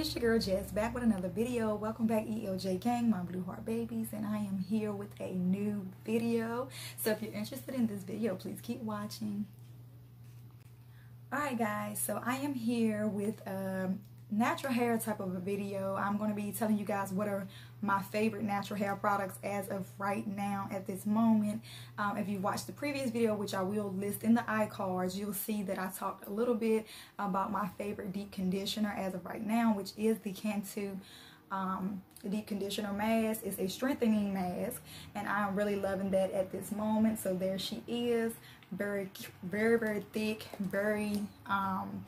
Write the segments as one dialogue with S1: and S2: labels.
S1: It's your girl Jess back with another video. Welcome back ELJ gang, my blue heart babies, and I am here with a new video. So if you're interested in this video, please keep watching. Alright guys, so I am here with a natural hair type of a video. I'm going to be telling you guys what are my favorite natural hair products as of right now at this moment. Um, if you watched the previous video, which I will list in the iCards, you'll see that I talked a little bit about my favorite deep conditioner as of right now, which is the Cantu um, deep conditioner mask. It's a strengthening mask, and I'm really loving that at this moment. So there she is, very, very, very thick, very, um,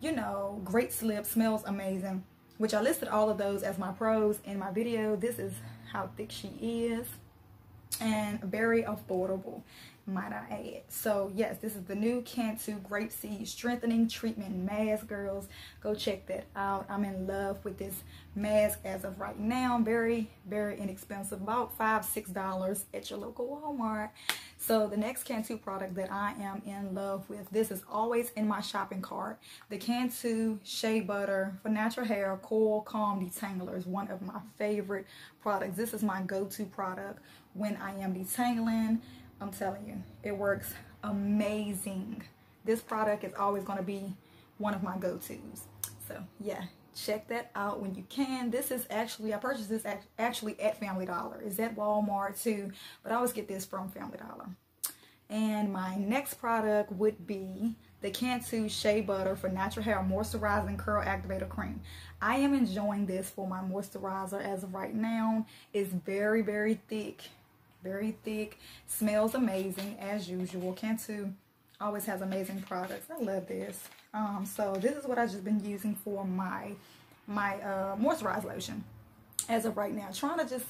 S1: you know, great slip, smells amazing. Which I listed all of those as my pros in my video. This is how thick she is. And very affordable might I add. So yes, this is the new Cantu Grapeseed Strengthening Treatment Mask, girls. Go check that out. I'm in love with this mask as of right now. Very, very inexpensive, about five, six dollars at your local Walmart. So the next Cantu product that I am in love with, this is always in my shopping cart. The Cantu Shea Butter for Natural Hair Coil Calm Detangler is one of my favorite products. This is my go-to product when I am detangling I'm telling you, it works amazing. This product is always going to be one of my go-tos. So yeah, check that out when you can. This is actually, I purchased this actually at Family Dollar. It's at Walmart too, but I always get this from Family Dollar. And my next product would be the Cantu Shea Butter for Natural Hair Moisturizing Curl Activator Cream. I am enjoying this for my moisturizer as of right now. It's very, very thick very thick smells amazing as usual. Cantu always has amazing products. I love this. Um so this is what i've just been using for my my uh moisturizer lotion as of right now. Trying to just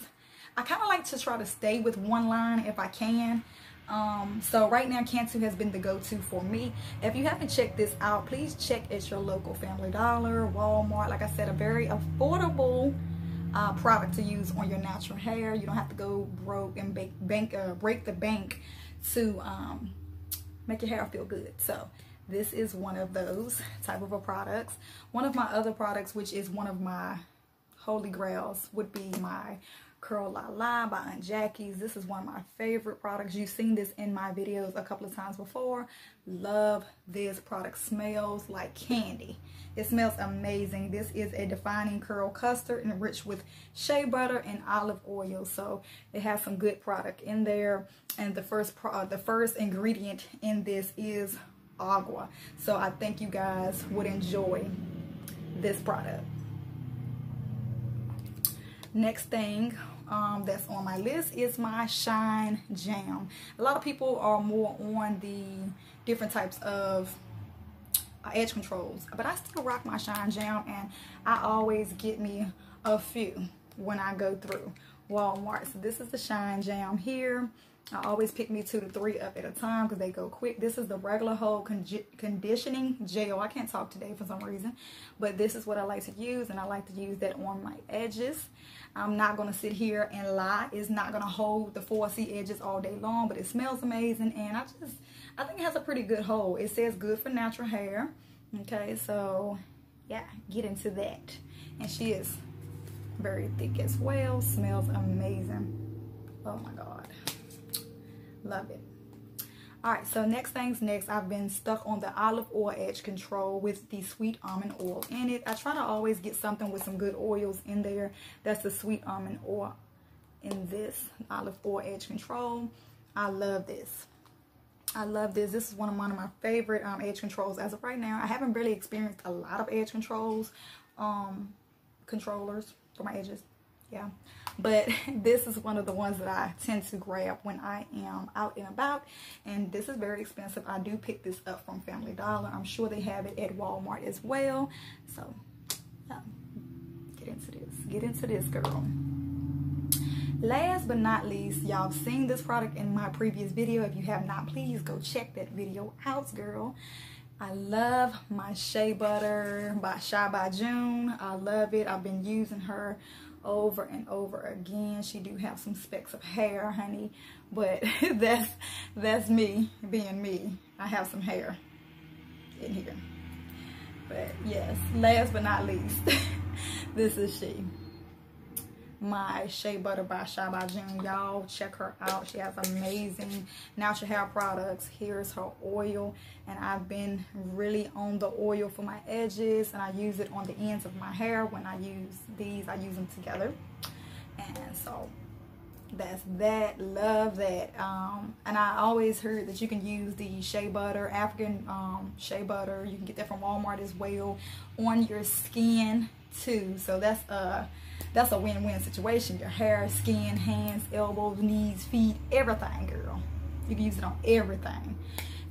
S1: i kind of like to try to stay with one line if i can. Um so right now cantu has been the go-to for me. If you haven't checked this out please check at your local family dollar walmart like i said a very affordable uh, product to use on your natural hair. You don't have to go broke and bake, bank, uh, break the bank to um, make your hair feel good. So this is one of those type of products. One of my other products, which is one of my holy grails, would be my Curl La La by Aunt Jackie's. This is one of my favorite products. You've seen this in my videos a couple of times before. Love this product. Smells like candy. It smells amazing. This is a defining curl custard enriched with shea butter and olive oil. So it has some good product in there. And the first pro uh, the first ingredient in this is agua. So I think you guys would enjoy this product. Next thing um, that's on my list is my Shine Jam. A lot of people are more on the different types of uh, edge controls, but I still rock my Shine Jam and I always get me a few when I go through Walmart. So this is the Shine Jam here. I always pick me two to three up at a time because they go quick. This is the regular hold con conditioning gel. I can't talk today for some reason, but this is what I like to use, and I like to use that on my edges. I'm not going to sit here and lie. It's not going to hold the 4C edges all day long, but it smells amazing, and I just, I think it has a pretty good hold. It says good for natural hair. Okay, so yeah, get into that. And she is very thick as well. Smells amazing. Oh my God. Love it. All right, so next things next, I've been stuck on the olive oil edge control with the sweet almond oil in it. I try to always get something with some good oils in there. That's the sweet almond oil in this olive oil edge control. I love this. I love this. This is one of, one of my favorite um, edge controls as of right now. I haven't really experienced a lot of edge controls, um, controllers for my edges. Yeah. But this is one of the ones that I tend to grab when I am out and about. And this is very expensive. I do pick this up from Family Dollar. I'm sure they have it at Walmart as well. So yeah, get into this. Get into this girl. Last but not least y'all have seen this product in my previous video. If you have not please go check that video out girl I love my Shea Butter by Shy by June. I love it. I've been using her over and over again. She do have some specks of hair, honey, but that's that's me being me. I have some hair in here. But yes, last but not least, this is she. My Shea Butter by Shy by June. Y'all check her out. She has amazing natural hair products. Here's her oil. And I've been really on the oil for my edges. And I use it on the ends of my hair. When I use these, I use them together. And so that's that love that um and i always heard that you can use the shea butter african um shea butter you can get that from walmart as well on your skin too. So that's a that's a win-win situation. Your hair skin hands elbows knees feet everything girl. You can use it on everything.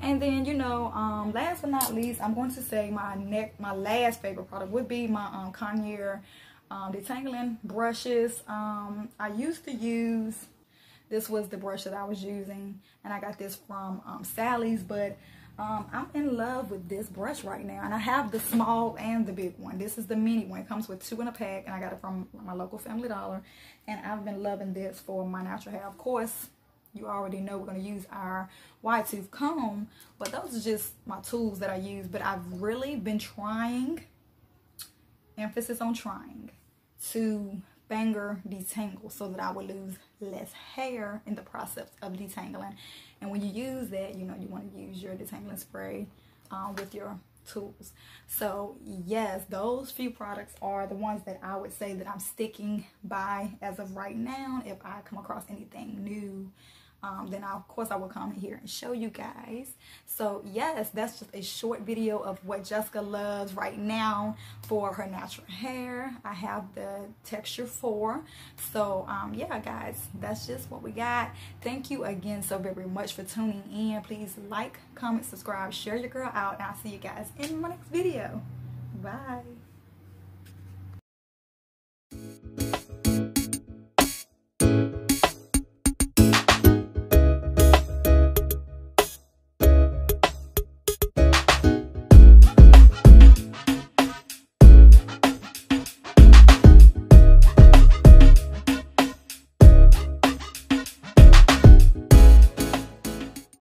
S1: And then you know um last but not least i'm going to say my neck my last favorite product would be my um um, detangling brushes. Um, I used to use, this was the brush that I was using, and I got this from um, Sally's, but um, I'm in love with this brush right now, and I have the small and the big one. This is the mini one. It comes with two in a pack, and I got it from my local Family Dollar, and I've been loving this for my natural hair. Of course, you already know we're going to use our wide tooth comb, but those are just my tools that I use, but I've really been trying emphasis on trying to finger detangle so that I would lose less hair in the process of detangling. And when you use that, you know, you want to use your detangling spray um, with your tools. So yes, those few products are the ones that I would say that I'm sticking by as of right now. If I come across anything new um, then of course I will come here and show you guys. So yes, that's just a short video of what Jessica loves right now for her natural hair. I have the texture 4. So um, yeah, guys, that's just what we got. Thank you again so very much for tuning in. Please like, comment, subscribe, share your girl out, and I'll see you guys in my next video. Bye.